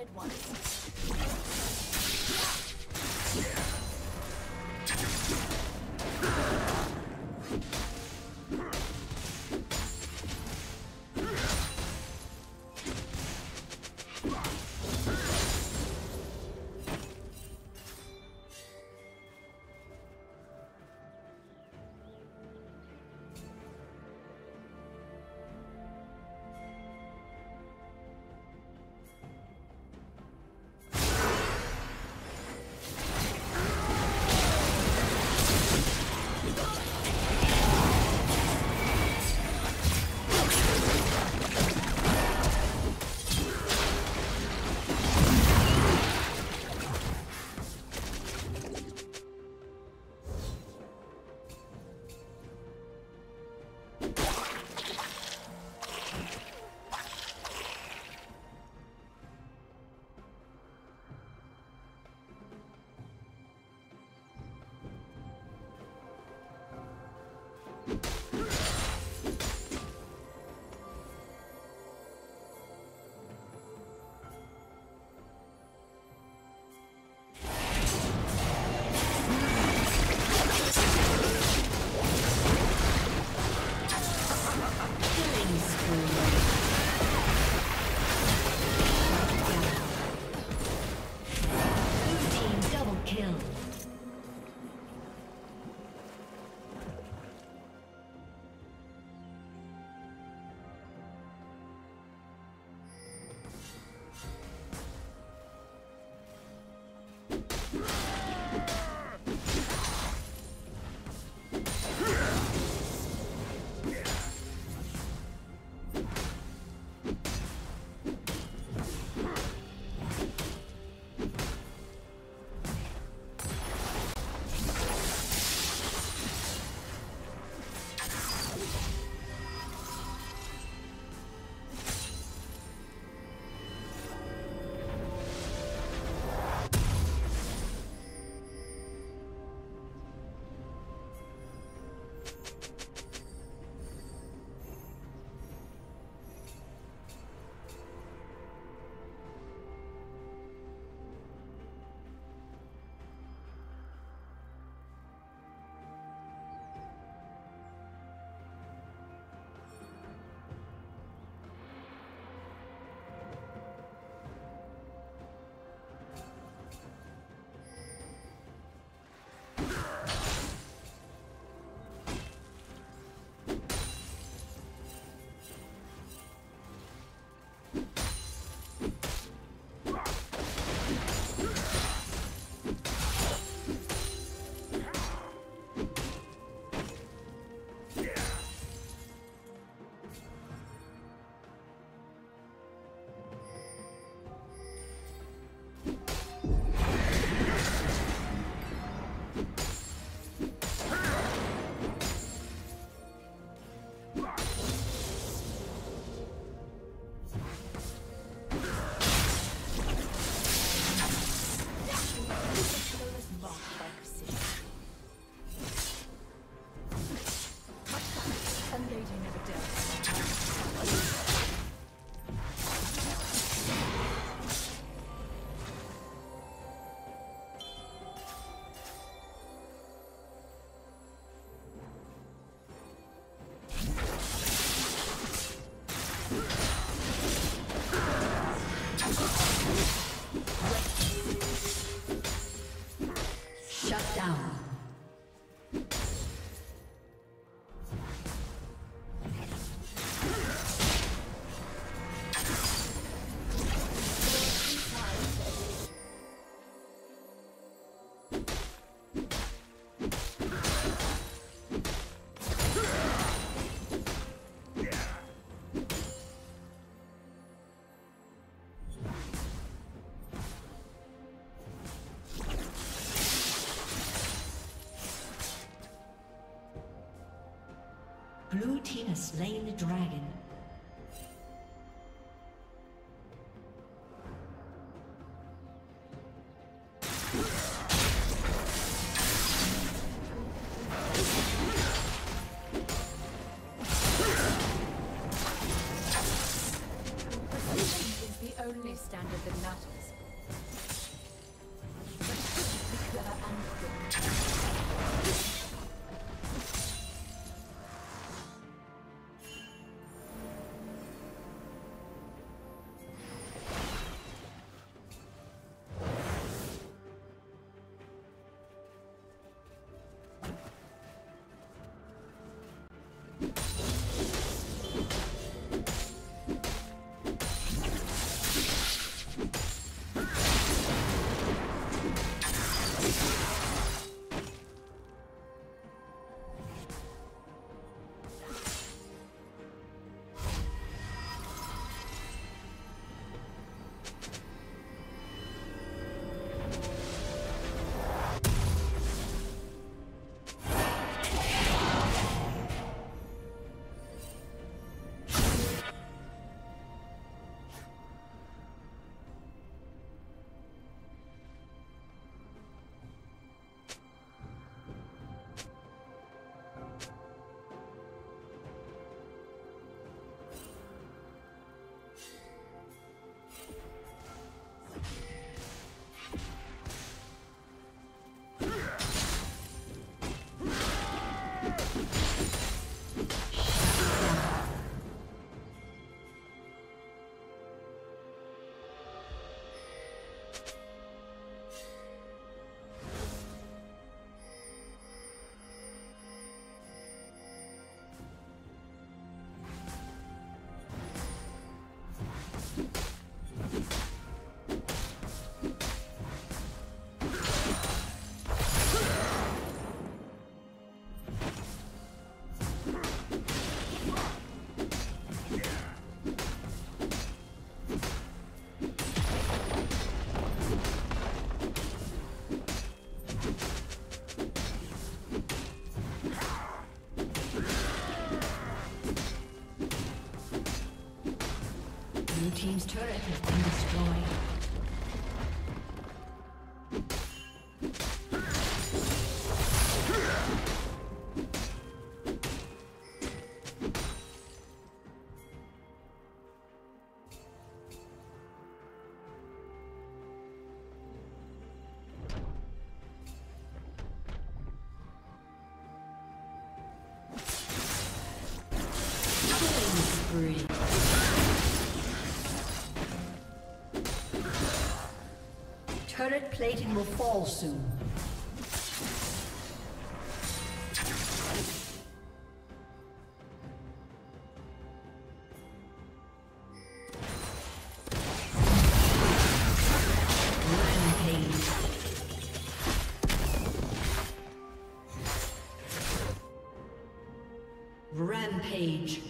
dead ones. Slain the dragon. standard that matters. But clever and quick. Turret plating will fall soon. Rampage.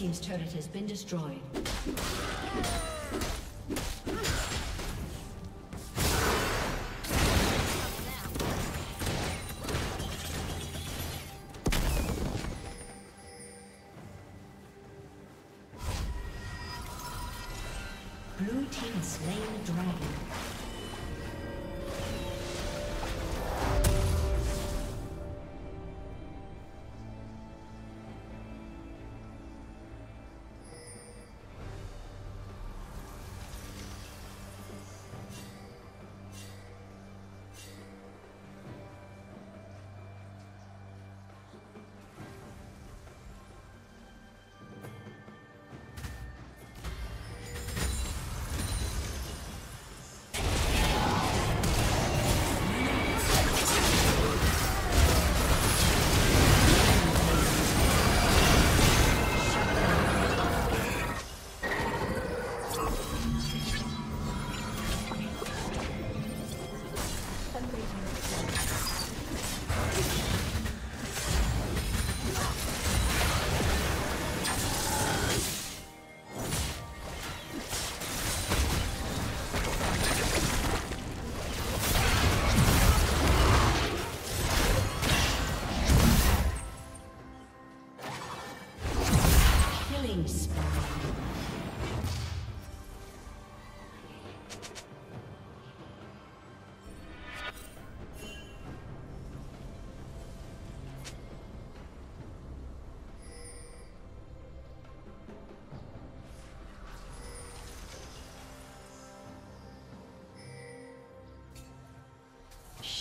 Team's turret has been destroyed. Blue team slain the dragon.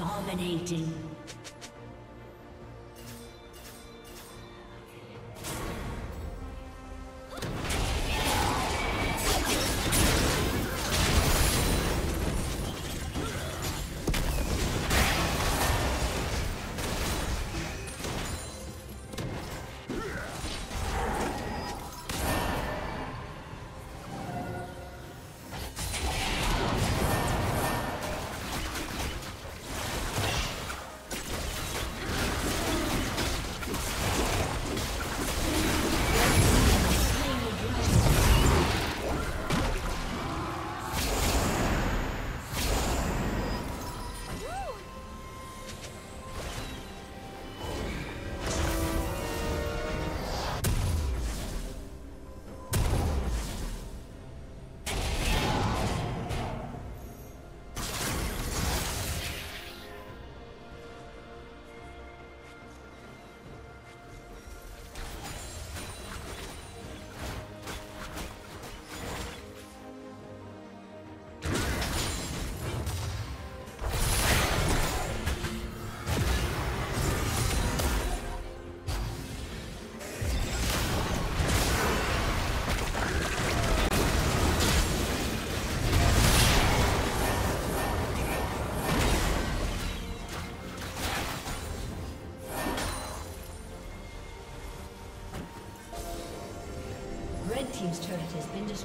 Dominating.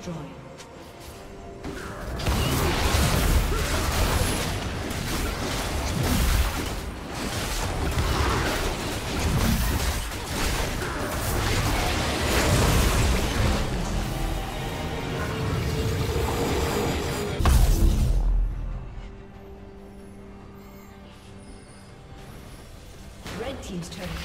Destroyed. Red Team's turret.